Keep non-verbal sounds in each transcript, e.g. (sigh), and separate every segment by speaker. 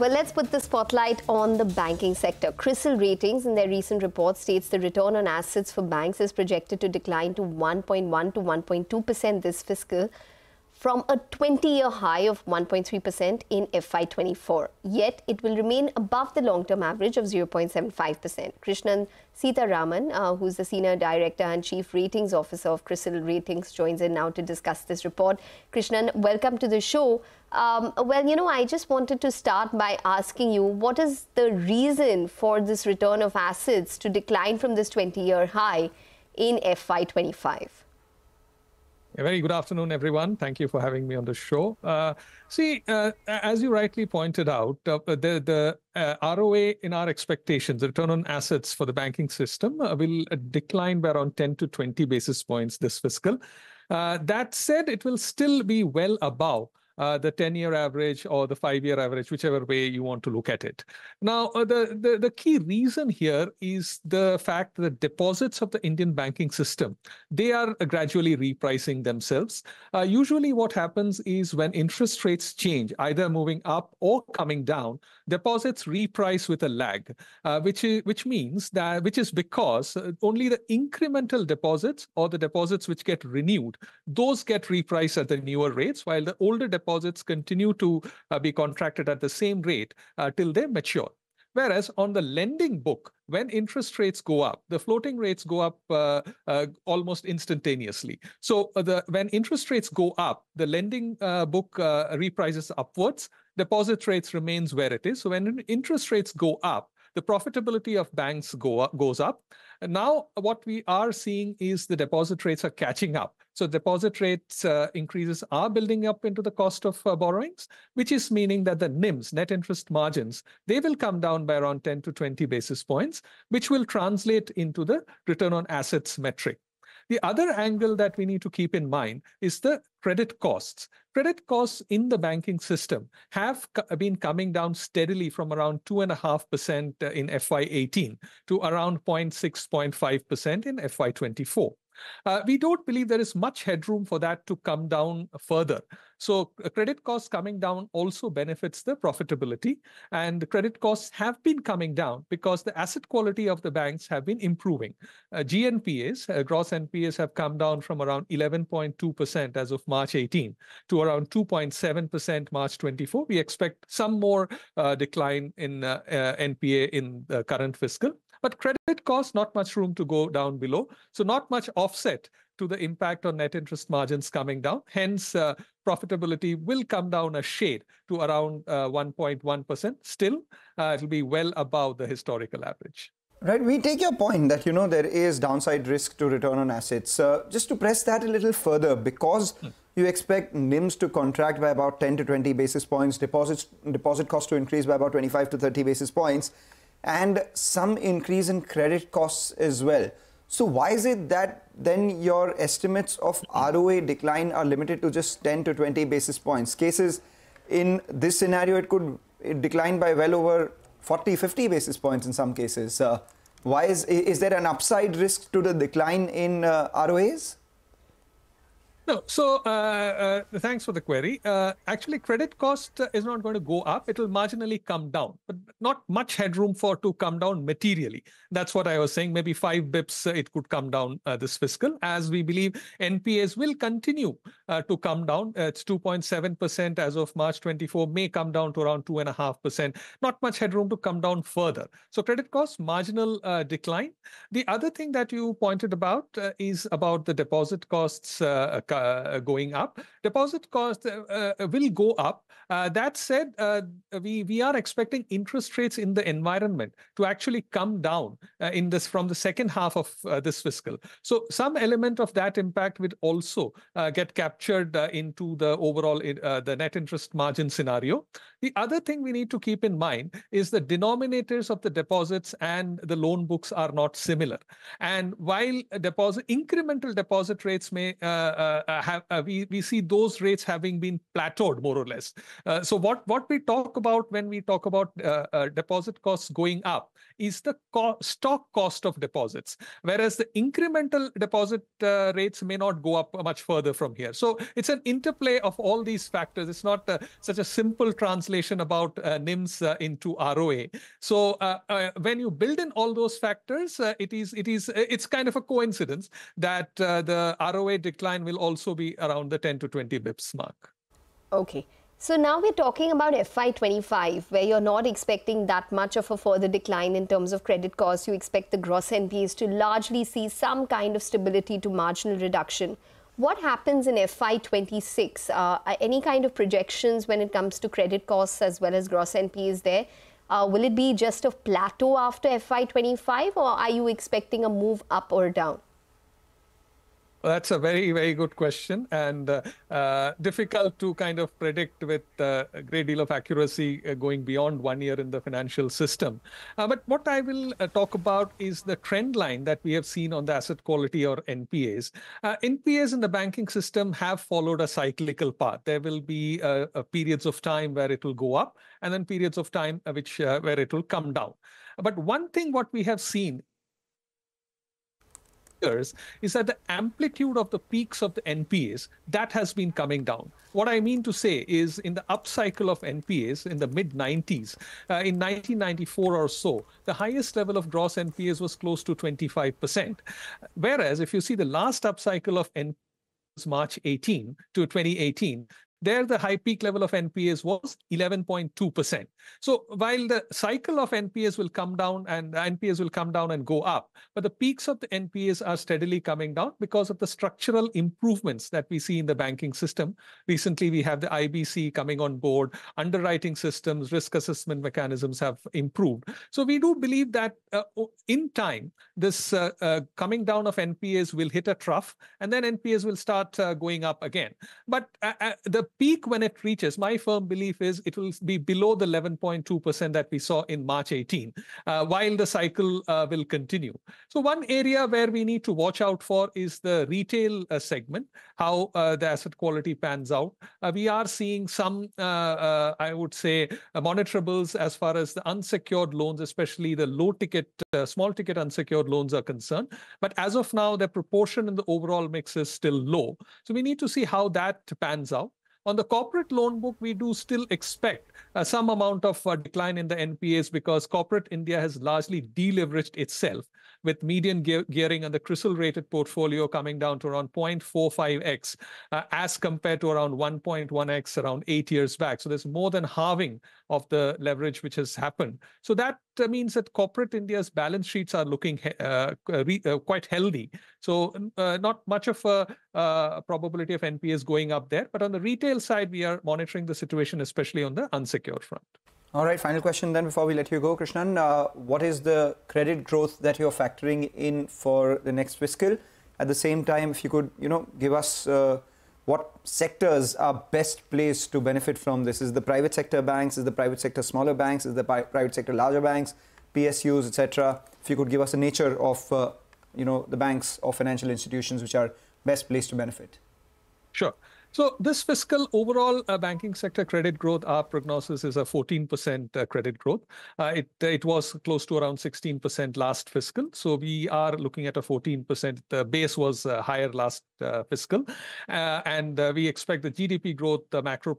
Speaker 1: Well, let's put the spotlight on the banking sector. CRISIL Ratings, in their recent report, states the return on assets for banks is projected to decline to 1.1 to 1.2% this fiscal from a 20 year high of 1.3% in FY24. Yet it will remain above the long term average of 0.75%. Krishnan Sitaraman, uh, who's the Senior Director and Chief Ratings Officer of CRISIL Ratings, joins in now to discuss this report. Krishnan, welcome to the show. Um, well, you know, I just wanted to start by asking you what is the reason for this return of assets to decline from this 20 year high in FY25?
Speaker 2: A very good afternoon, everyone. Thank you for having me on the show. Uh, see, uh, as you rightly pointed out, uh, the, the uh, ROA in our expectations, the return on assets for the banking system, uh, will decline by around 10 to 20 basis points this fiscal. Uh, that said, it will still be well above uh, the 10 year average or the five year average, whichever way you want to look at it. Now, uh, the, the, the key reason here is the fact that deposits of the Indian banking system, they are gradually repricing themselves. Uh, usually what happens is when interest rates change, either moving up or coming down, deposits reprice with a lag, uh, which, is, which means that, which is because uh, only the incremental deposits or the deposits which get renewed, those get repriced at the newer rates, while the older deposits deposits continue to uh, be contracted at the same rate uh, till they mature. Whereas on the lending book, when interest rates go up, the floating rates go up uh, uh, almost instantaneously. So uh, the when interest rates go up, the lending uh, book reprices upwards. Deposit rates remains where it is. So when interest rates go up, the profitability of banks go up, goes up. Now what we are seeing is the deposit rates are catching up. So deposit rates uh, increases are building up into the cost of uh, borrowings, which is meaning that the NIMs, net interest margins, they will come down by around 10 to 20 basis points, which will translate into the return on assets metric. The other angle that we need to keep in mind is the credit costs. Credit costs in the banking system have been coming down steadily from around 2.5% uh, in FY18 to around 0.6, 0.5% in FY24. Uh, we don't believe there is much headroom for that to come down further. So uh, credit costs coming down also benefits the profitability. And the credit costs have been coming down because the asset quality of the banks have been improving. Uh, GNPAs, uh, gross NPAs, have come down from around 11.2% as of March 18 to around 2.7% March 24. We expect some more uh, decline in uh, NPA in the current fiscal. But credit costs, not much room to go down below. So not much offset to the impact on net interest margins coming down. Hence, uh, profitability will come down a shade to around uh, 1.1%. Still, uh, it'll be well above the historical average.
Speaker 3: Right, we take your point that you know there is downside risk to return on assets. Uh, just to press that a little further, because hmm. you expect NIMS to contract by about 10 to 20 basis points, deposits deposit cost to increase by about 25 to 30 basis points and some increase in credit costs as well. So why is it that then your estimates of ROA decline are limited to just 10 to 20 basis points? Cases in this scenario, it could decline by well over 40, 50 basis points in some cases. Uh, why is, is there an upside risk to the decline in uh, ROAs?
Speaker 2: No, so uh, uh, thanks for the query. Uh, actually, credit cost is not going to go up. It will marginally come down, but not much headroom for to come down materially. That's what I was saying. Maybe five bips uh, it could come down uh, this fiscal, as we believe NPAs will continue uh, to come down. it's 2.7% as of March 24, may come down to around 2.5%. Not much headroom to come down further. So credit cost, marginal decline. The other thing that you pointed about is about the deposit costs uh, going up. Deposit cost uh, uh, will go up. that said, we we are expecting interest rates in the environment to actually come down in this from the second half of this fiscal. So some element of that impact would also get captured into the overall the net interest margin scenario. The other thing we need to keep in mind is the denominators of the deposits and the loan books are not similar. And while deposit incremental deposit rates may uh, uh, have uh, we we see those rates having been plateaued more or less. Uh, so what what we talk about when we talk about deposit costs going up is the co- stock cost of deposits, whereas the incremental deposit rates may not go up much further from here. So it's an interplay of all these factors. It's not uh, such a simple translation about uh, NIMS uh, into ROA. So uh, uh, when you build in all those factors, uh, it is it is it's kind of a coincidence that the ROA decline will also be around the 10 to 20 bips mark.
Speaker 1: Okay. So now we're talking about FY25, where you're not expecting that much of a further decline in terms of credit costs. You expect the gross NPAs to largely see some kind of stability to marginal reduction. What happens in FY26? Uh, any kind of projections when it comes to credit costs as well as gross NPAs there? Uh, will it be just a plateau after FY25 or are you expecting a move up or down?
Speaker 2: That's a very, very good question and uh, uh, difficult to kind of predict with uh, a great deal of accuracy uh, going beyond one year in the financial system. Uh, but what I will uh, talk about is the trend line that we have seen on the asset quality or NPAs. NPAs in the banking system have followed a cyclical path. There will be periods of time where it will go up and then periods of time which where it will come down. But one thing what we have seen years is that the amplitude of the peaks of the NPAs that has been coming down. What I mean to say is in the upcycle of NPAs in the mid 90s, uh, in 1994 or so, the highest level of gross NPAs was close to 25%. Whereas if you see the last upcycle of NPAs, March 18 to 2018, there the high peak level of NPAs was 11.2%. So while the cycle of NPAs will come down and NPAs will come down and go up, but the peaks of the NPAs are steadily coming down because of the structural improvements that we see in the banking system. Recently, we have the IBC coming on board, underwriting systems, risk assessment mechanisms have improved. So we do believe that uh, in time, this uh, uh, coming down of NPAs will hit a trough and then NPAs will start uh, going up again. But uh, uh, the peak when it reaches, my firm belief is it will be below the 11.2% that we saw in March 18, uh, while the cycle uh, will continue. So one area where we need to watch out for is the retail uh, segment, how uh, the asset quality pans out. Uh, we are seeing some, uh, I would say, monitorables as far as the unsecured loans, especially the low ticket, small ticket unsecured loans are concerned. But as of now, the proportion in the overall mix is still low. So we need to see how that pans out. On the corporate loan book, we do still expect uh, some amount of uh, decline in the NPAs because corporate India has largely deleveraged itself with median ge- gearing on the CRISIL rated portfolio coming down to around 0.45x uh, as compared to around 1.1x around eight years back. So there's more than halving of the leverage which has happened. So that uh, means that corporate India's balance sheets are looking uh, re- uh, quite healthy. So uh, not much of a uh, probability of NPAs going up there. But on the retail side, we are monitoring the situation, especially on the unsecured front.
Speaker 3: All right, final question then before we let you go, Krishnan. Uh, what is the credit growth that you're factoring in for the next fiscal? At the same time, if you could, you know, give us uh, what sectors are best placed to benefit from this? Is the private sector banks? Is the private sector smaller banks? Is the private sector larger banks? PSUs, etc. If you could give us a nature of, uh, you know, the banks or financial institutions which are best placed to benefit.
Speaker 2: Sure. So this fiscal overall uh, banking sector credit growth, our prognosis is a 14% uh, credit growth. Uh, it it was close to around 16% last fiscal. So we are looking at a 14%. The base was uh, higher last uh, fiscal, uh, and we expect the GDP growth, the macro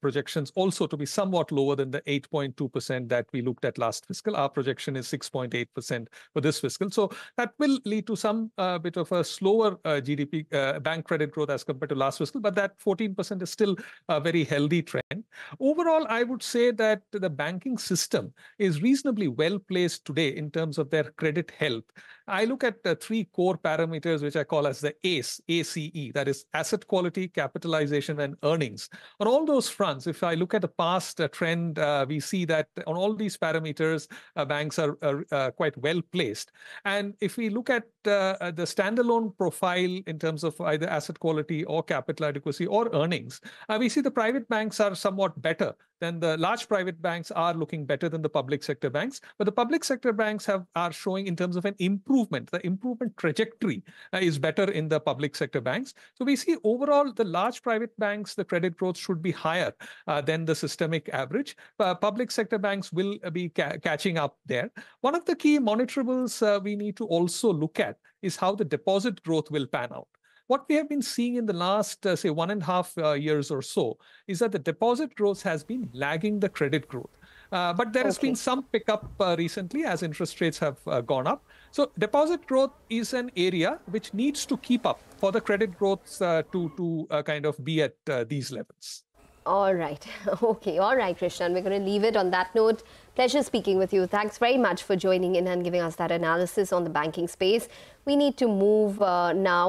Speaker 2: projections also to be somewhat lower than the 8.2% that we looked at last fiscal. Our projection is 6.8% for this fiscal. So that will lead to some bit of a slower GDP bank credit growth as compared to last fiscal, but that 14% is still a very healthy trend. Overall, I would say that the banking system is reasonably well placed today in terms of their credit health. I look at the three core parameters, which I call as the ACE, ACE, that is asset quality, capitalization, and earnings. On all those fronts, if I look at the past uh, trend, uh, we see that on all these parameters, uh, banks are uh, quite well placed. And if we look at uh, the standalone profile in terms of either asset quality or capital adequacy or earnings, we see the private banks are somewhat better then the large private banks are looking better than the public sector banks. But the public sector banks have are showing in terms of an improvement. The improvement trajectory uh, is better in the public sector banks. So we see overall the large private banks, the credit growth should be higher uh, than the systemic average. Uh, public sector banks will be ca- catching up there. One of the key monitorables uh, we need to also look at is how the deposit growth will pan out. What we have been seeing in the last, uh, say, one and a half uh, years or so is that the deposit growth has been lagging the credit growth. Uh, but there has been some pickup uh, recently as interest rates have uh, gone up. So deposit growth is an area which needs to keep up for the credit growth uh, to to uh, kind of be at uh, these levels.
Speaker 1: All right. (laughs) Okay. All right, Krishnan. We're going to leave it on that note. Pleasure speaking with you. Thanks very much for joining in and giving us that analysis on the banking space. We need to move uh, now.